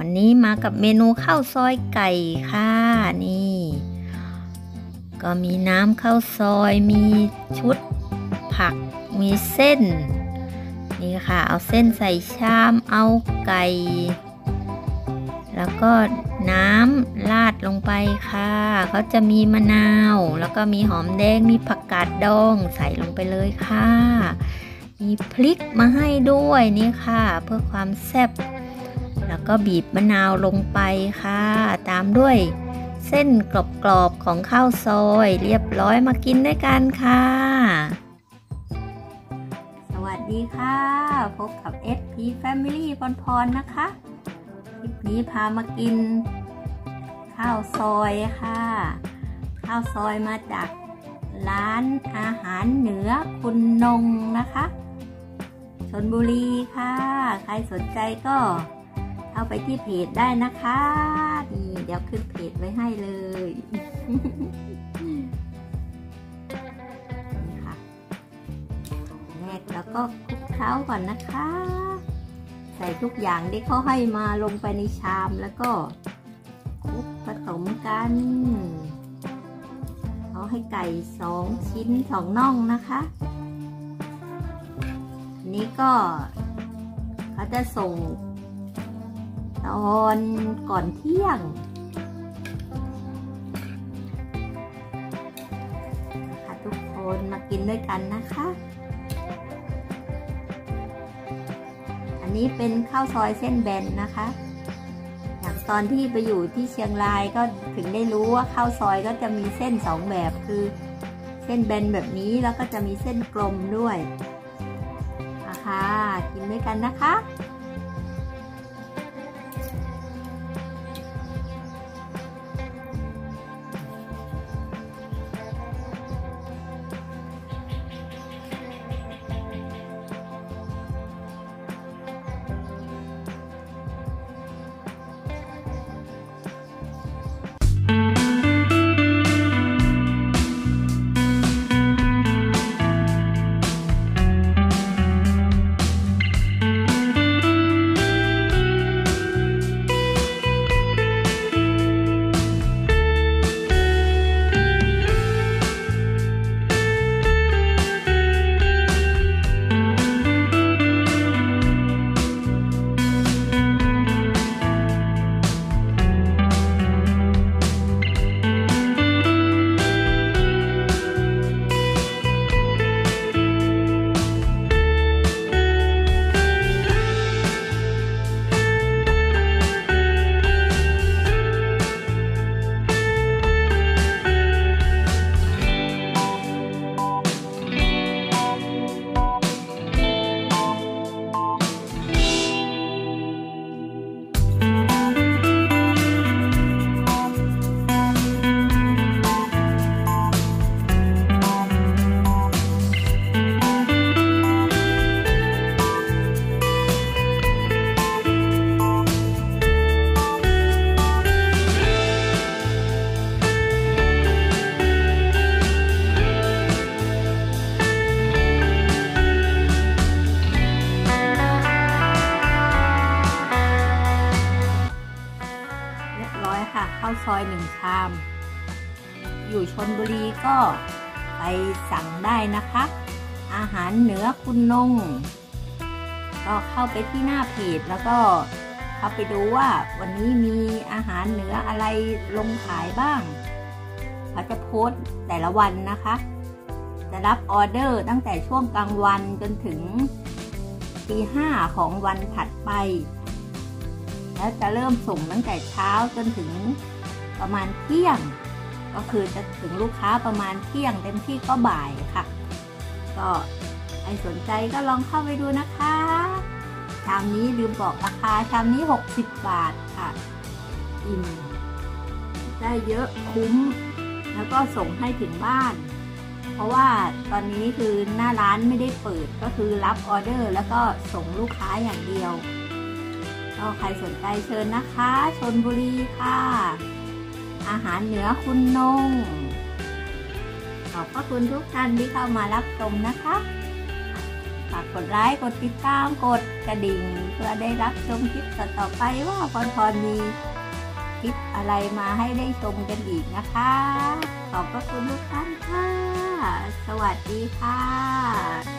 วันนี้มากับเมนูข้าวซอยไก่ค่ะนี่ ก็มีน้ำข้าวซอยมีชุดผักมีเส้น นี่ค่ะเอาเส้นใส่ชามเอาไก่ แล้วก็น้ำราดลงไปค่ะเขาจะมีมะนาว แล้วก็มีหอมแดงมีผักกาดดองใส่ลงไปเลยค่ะ มีพริกมาให้ด้วยนี่ค่ะ เพื่อความแซ่บ แล้วก็บีบมะนาวลงไปค่ะ ตามด้วยเส้นกรอบๆของข้าวซอย เรียบร้อยมากินด้วยกันค่ะ สวัสดีค่ะ พบกับ SP Family พรพรนะคะ คลิปนี้พามากิน ข้าวซอยค่ะ ข้าวซอยมาจากร้านอาหารเหนือคุณนงนะคะชนบุรีค่ะ ใครสนใจก็ เข้าไปที่เพจได้นะคะนี่เดี๋ยวขึ้นเพจไว้ให้เลยนี่ค่ะแรกแล้วก็คลุกเคล้าก่อนนะคะ ใส่ทุกอย่างที่เขาให้มาลงไปในชามแล้วก็คลุกผสมกันเอาให้ไก่สองชิ้นสองน่องนะคะอันนี้ก็เขาจะส่ง ตอนก่อนเที่ยงนะคะทุกคนมากินด้วยกันนะคะ อันนี้เป็นข้าวซอยเส้นแบนนะคะ อย่างตอนที่ไปอยู่ที่เชียงรายก็ถึงได้รู้ว่าข้าวซอยก็จะมีเส้นสองแบบคือเส้นแบนแบบนี้แล้วก็จะมีเส้นกลมด้วยอะคะกินด้วยกันนะคะาวซอยหนึ่งชาม อยู่ชนบุรีก็ไปสั่งได้นะคะ อาหารเหนือคุณนง ก็เข้าไปที่หน้าเพจแล้วก็เข้าไปดูว่าวันนี้มีอาหารเหนืออะไรลงขายบ้างเขาจะโพสต์แต่ละวันนะคะ จะรับออเดอร์ตั้งแต่ช่วงกลางวันจนถึงตีห้าของวันถัดไป แล้วจะเริ่มส่งตั้งแต่เช้าจนถึง ประมาณเที่ยง ก็คือจะถึงลูกค้าประมาณเที่ยงเต็มที่ก็บ่ายค่ะ ก็ใครสนใจก็ลองเข้าไปดูนะคะ ชามนี้ลืมบอกราคาชามนี้ 60 บาทค่ะอิ่มได้เยอะคุ้ม แล้วก็ส่งให้ถึงบ้าน เพราะว่าตอนนี้คือหน้าร้านไม่ได้เปิดก็คือรับออเดอร์แล้วก็ส่งลูกค้าอย่างเดียวก็ใครสนใจเชิญนะคะ ชนบุรีค่ะ อาหารเหนือคุณนง ขอบพระคุณทุกท่านที่เข้ามารับชมนะคะฝากกดไลค์กดติดตามกดกระดิ่ง เพื่อได้รับชมคลิปต่อๆไปว่าพรพรมีคลิปอะไรมาให้ได้ชมกันอีกนะคะ ขอบพระคุณทุกท่านค่ะ สวัสดีค่ะ